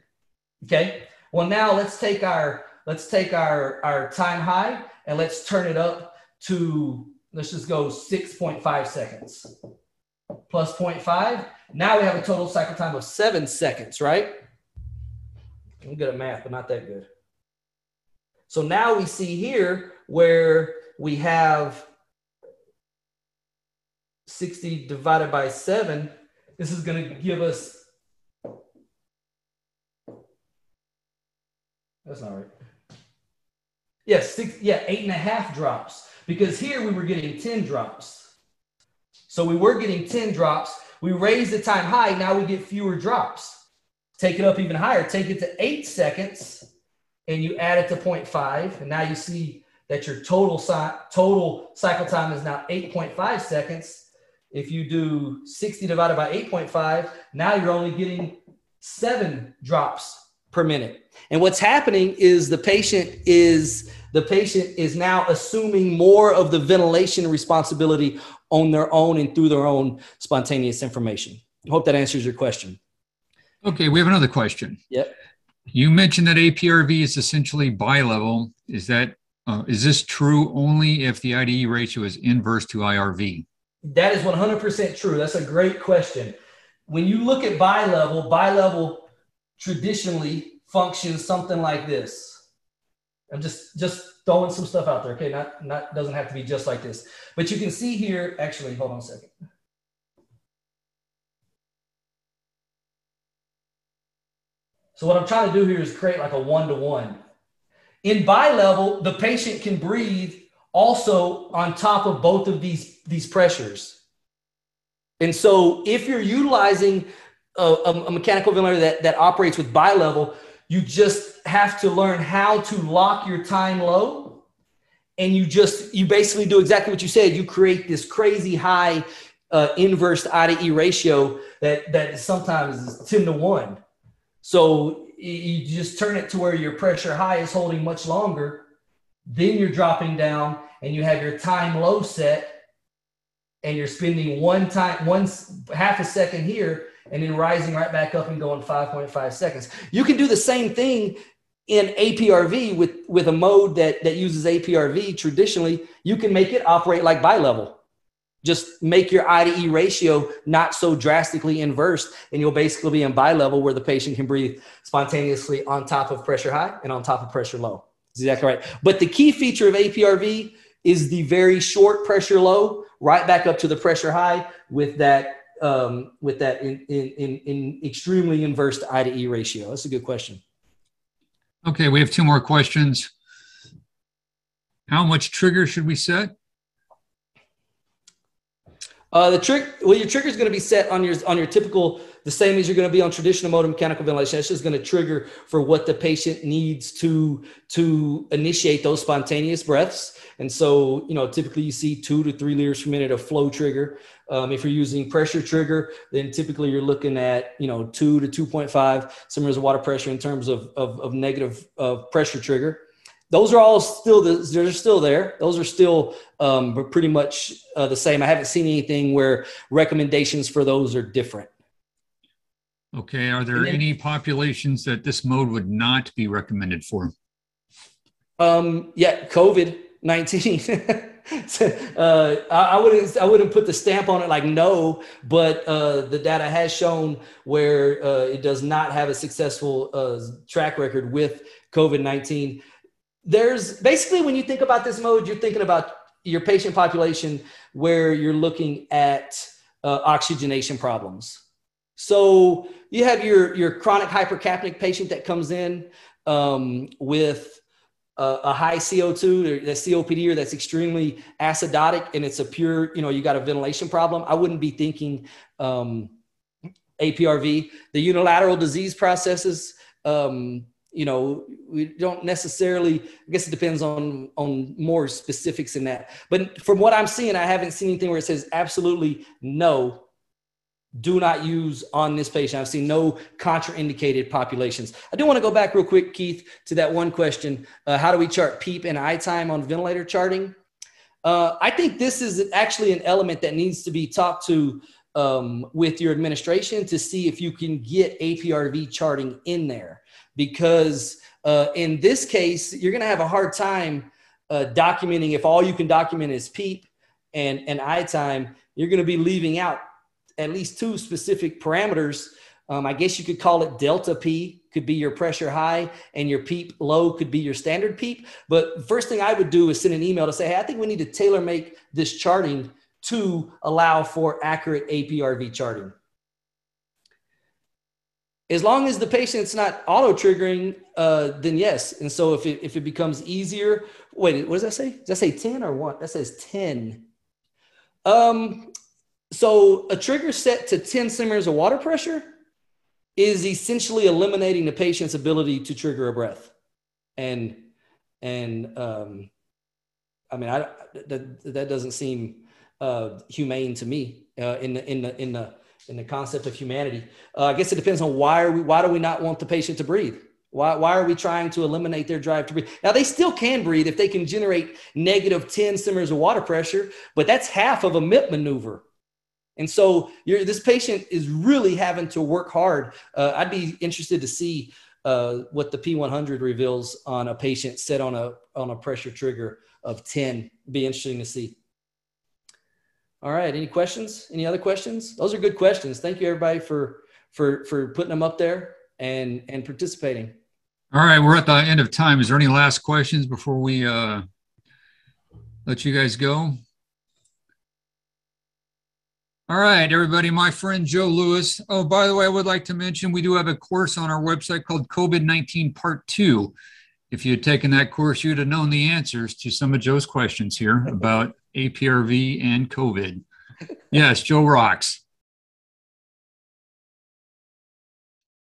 Okay. Well, now let's take our let's take our our time high and let's turn it up to let's just go 6.5 seconds plus 0.5. Now we have a total cycle time of seven seconds, right? I'm good at math, but not that good. So now we see here where we have 60 divided by 7, this is going to give us. That's not right. Yes, six, yeah, eight and a half drops. Because here we were getting 10 drops. So we were getting 10 drops. We raised the time high. Now we get fewer drops. Take it up even higher. Take it to eight seconds and you add it to 0.5. And now you see that your total, total cycle time is now 8.5 seconds if you do 60 divided by 8.5, now you're only getting seven drops per minute. And what's happening is the patient is the patient is now assuming more of the ventilation responsibility on their own and through their own spontaneous information. I hope that answers your question. Okay, we have another question. Yep. You mentioned that APRV is essentially bi-level. Is that uh, is this true only if the IDE ratio is inverse to IRV? That is 100% true. That's a great question. When you look at bi-level, bi-level traditionally functions something like this. I'm just just throwing some stuff out there. Okay, not not doesn't have to be just like this, but you can see here. Actually, hold on a second. So what I'm trying to do here is create like a one to one. In bi-level, the patient can breathe also on top of both of these, these pressures. And so if you're utilizing a, a mechanical ventilator that, that operates with bi-level, you just have to learn how to lock your time low. And you just, you basically do exactly what you said. You create this crazy high uh, inverse IDE ratio that, that sometimes is 10 to 1. So you just turn it to where your pressure high is holding much longer then you're dropping down and you have your time low set and you're spending one time, one half a second here and then rising right back up and going 5.5 seconds. You can do the same thing in APRV with, with a mode that, that uses APRV traditionally. You can make it operate like bi-level. Just make your IDE ratio not so drastically inverse, and you'll basically be in bi-level where the patient can breathe spontaneously on top of pressure high and on top of pressure low exactly right. But the key feature of APRV is the very short pressure low, right back up to the pressure high with that um, with that in, in, in extremely inverse I to E ratio. That's a good question. Okay, we have two more questions. How much trigger should we set? Uh, the trick, well, your trigger is going to be set on your on your typical the same as you're going to be on traditional motor mechanical ventilation. It's just going to trigger for what the patient needs to to initiate those spontaneous breaths. And so, you know, typically you see two to three liters per minute of flow trigger. Um, if you're using pressure trigger, then typically you're looking at you know two to two point five, similar to water pressure in terms of of, of negative of pressure trigger. those are all still the, they're still there. Those are still um, pretty much uh, the same. I haven't seen anything where recommendations for those are different. Okay. Are there then, any populations that this mode would not be recommended for? Um, yeah, COVID nineteen. uh, I, I, wouldn't I wouldn't put the stamp on it like no, but uh, the data has shown where uh, it does not have a successful uh, track record with COVID nineteen there's basically when you think about this mode, you're thinking about your patient population where you're looking at uh, oxygenation problems. So you have your your chronic hypercapnic patient that comes in um, with a, a high CO2 or the COPD or that's extremely acidotic and it's a pure, you know, you got a ventilation problem. I wouldn't be thinking um, APRV. The unilateral disease processes, um, you know we don't necessarily i guess it depends on on more specifics in that but from what i'm seeing i haven't seen anything where it says absolutely no do not use on this patient. I've seen no contraindicated populations. I do want to go back real quick keith to that one question uh, how do we chart peep and i time on ventilator charting? Uh, i think this is actually an element that needs to be talked to um, with your administration to see if you can get aprv charting in there. Because uh, in this case, you're going to have a hard time uh, documenting. If all you can document is PEEP and, and I time, you're going to be leaving out at least two specific parameters. Um, I guess you could call it delta P could be your pressure high and your PEEP low could be your standard PEEP. But first thing I would do is send an email to say, hey, I think we need to tailor make this charting to allow for accurate APRV charting as long as the patient's not auto triggering, uh, then yes. And so if it, if it becomes easier, wait, what does that say? Does that say 10 or what? That says 10. Um, so a trigger set to 10 centimeters of water pressure is essentially eliminating the patient's ability to trigger a breath. And, and, um, I mean, I, that, that doesn't seem, uh, humane to me, uh, in the, in the, in the, in the concept of humanity. Uh, I guess it depends on why are we why do we not want the patient to breathe? Why, why are we trying to eliminate their drive to breathe? Now they still can breathe if they can generate negative 10 centimeters of water pressure, but that's half of a MIP maneuver. And so this patient is really having to work hard. Uh, I'd be interested to see uh, what the P100 reveals on a patient set on a on a pressure trigger of 10. Be interesting to see. All right. Any questions? Any other questions? Those are good questions. Thank you, everybody, for for for putting them up there and and participating. All right, we're at the end of time. Is there any last questions before we uh, let you guys go? All right, everybody, my friend Joe Lewis. Oh, by the way, I would like to mention we do have a course on our website called COVID 19 Part 2. If you had taken that course, you'd have known the answers to some of Joe's questions here about APRV and COVID. Yes, Joe rocks.